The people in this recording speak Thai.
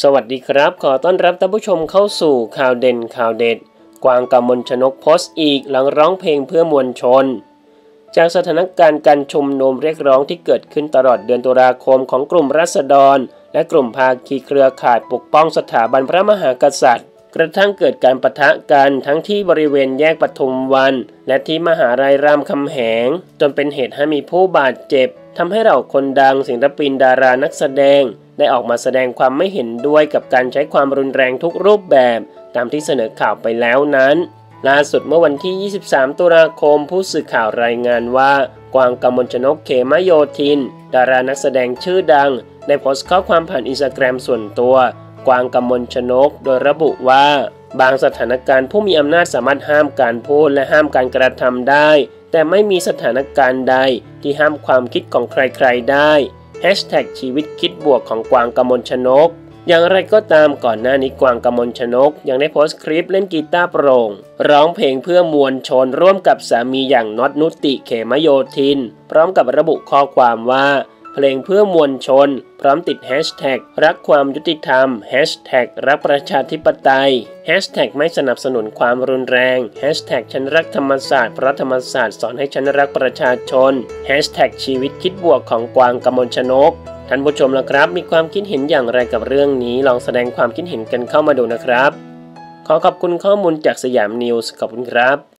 สวัสดีครับ ขอต้อนรับท่านผู้ชมเข้าสู่ข่าวเด่นข่าวเด็ด กวางกำมลชนกโพสต์อีกหลังร้องเพลงเพื่อมวลชน จากสถานการณ์การชุมนุมเรียกร้องที่เกิดขึ้นตลอดเดือนตุลาคมของกลุ่มรัษฎร และกลุ่มภาคีเครือข่ายปกป้องสถาบันพระมหากษัตริย์ กระทั่งเกิดการปะทะกันทั้งที่บริเวณแยกปทุมวัน และที่มหาลัยรามคำแหง จนเป็นเหตุให้มีผู้บาดเจ็บ ทำให้เราคนดังศิลปินดารานักแสดง ได้ออกมาแสดงความไม่เห็นด้วยกับการใช้ความรุนแรงทุกรูปแบบ ตามที่เสนอข่าวไปแล้วนั้น ล่าสุดเมื่อวันที่ 23 ตุลาคมผู้สื่อข่าวรายงานว่า กวางกำมลชนกเขมโยธิน ดารานักแสดงชื่อดัง ได้โพสต์ข้อความผ่านอินสตาแกรมส่วนตัว กวางกำมลชนก โดยระบุว่า บางสถานการณ์ผู้มีอำนาจสามารถห้ามการพูดและห้ามการกระทำได้ แต่ไม่มีสถานการณ์ใดที่ห้ามความคิดของใครๆได้ชีวิตคิดบวกของกวางกำมลชนก อย่างไรก็ตามก่อนหน้านี้กวางกำมลชนก ยังได้โพสต์คลิปเล่นกีตาร์โปร่ง ร้องเพลงเพื่อมวลชนร่วมกับสามีอย่างน็อตนุติเขมโยธิน พร้อมกับระบุข้อความว่า เพลงเพื่อมวลชน พร้อมติดแฮชแท็กรักความยุติธรรมแฮชแท็กรักประชาธิปไตยแฮชแท็กไม่สนับสนุนความรุนแรงแฮชแท็กฉันรักธรรมศาสตร์เพราะธรรมศาสตร์สอนให้ฉันรักประชาชนแฮชแท็กชีวิตคิดบวกของกวาง กมลชนกท่านผู้ชมละครับ มีความคิดเห็นอย่างไรกับเรื่องนี้ ลองแสดงความคิดเห็นกันเข้ามาดูนะครับ ขอขอบคุณข้อมูลจากสยามนิวส์ขอบคุณครับ